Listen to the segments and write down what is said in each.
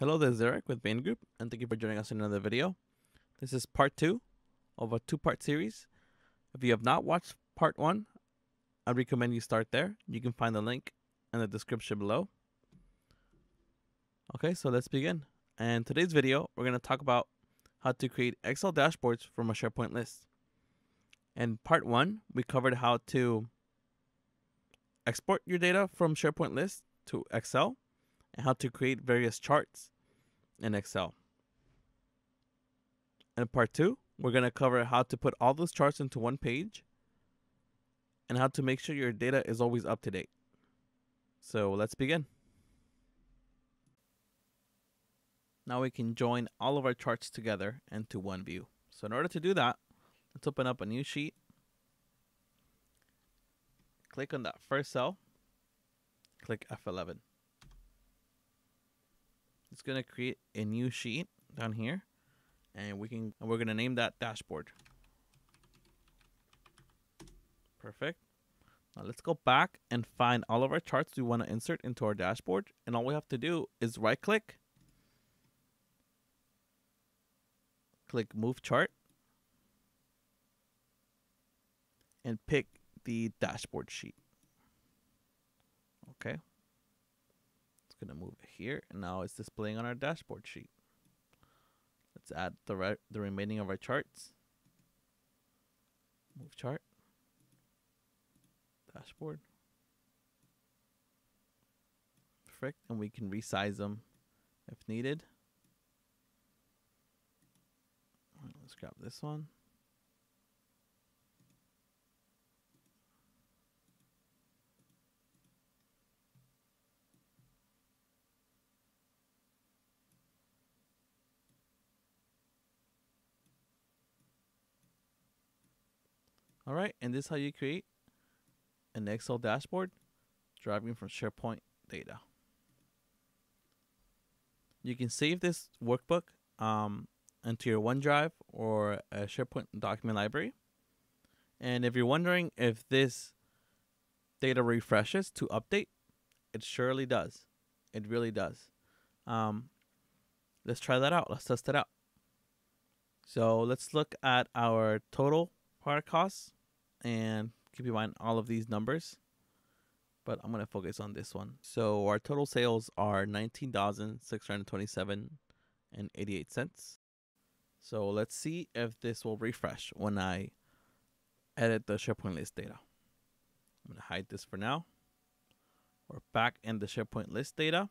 Hello, this is Eric with Bayen Group, and thank you for joining us in another video. This is part two of a two-part series. If you have not watched part one, I recommend you start there. You can find the link in the description below. Okay, so let's begin. And today's video, we're going to talk about how to create Excel dashboards from a SharePoint list. In part one, we covered how to export your data from SharePoint list to Excel and how to create various charts in Excel. In part two, we're going to cover how to put all those charts into one page and how to make sure your data is always up to date. So let's begin. Now we can join all of our charts together into one view. So in order to do that, let's open up a new sheet. Click on that first cell. Click F11 it's going to create a new sheet down here and we can we're going to name that dashboard. Perfect. Now let's go back and find all of our charts we want to insert into our dashboard and all we have to do is right click click move chart. And pick the dashboard sheet. Okay going to move it here. And now it's displaying on our dashboard sheet. Let's add the, re the remaining of our charts. Move chart. Dashboard. Perfect. And we can resize them if needed. Right, let's grab this one. All right, and this is how you create an Excel dashboard driving from SharePoint data. You can save this workbook um, into your OneDrive or a SharePoint document library. And if you're wondering if this data refreshes to update, it surely does. It really does. Um, let's try that out. Let's test it out. So let's look at our total product costs and keep in mind all of these numbers but I'm going to focus on this one. So our total sales are 19,627 and 88 cents. So let's see if this will refresh when I edit the SharePoint list data. I'm going to hide this for now. We're back in the SharePoint list data.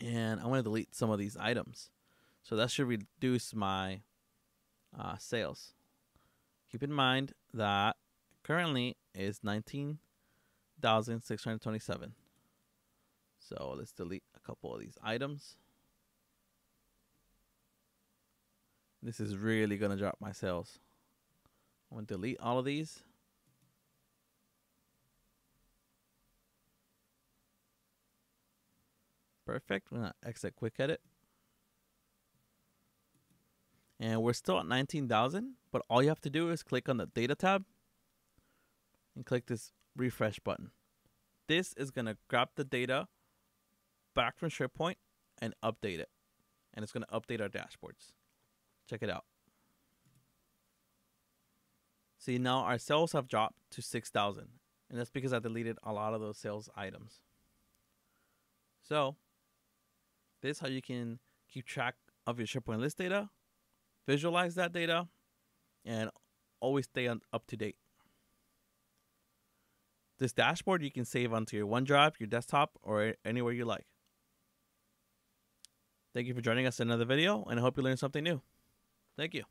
And I'm going to delete some of these items. So that should reduce my uh, sales. Keep in mind that currently is 19,627. So let's delete a couple of these items. This is really going to drop my sales. I'm going to delete all of these. Perfect. We're going to exit quick edit and we're still at 19,000 but all you have to do is click on the data tab and click this refresh button. This is going to grab the data back from SharePoint and update it and it's going to update our dashboards. Check it out. See now our sales have dropped to 6,000 and that's because I deleted a lot of those sales items. So this is how you can keep track of your SharePoint list data visualize that data, and always stay on, up to date. This dashboard you can save onto your OneDrive, your desktop, or anywhere you like. Thank you for joining us in another video, and I hope you learned something new. Thank you.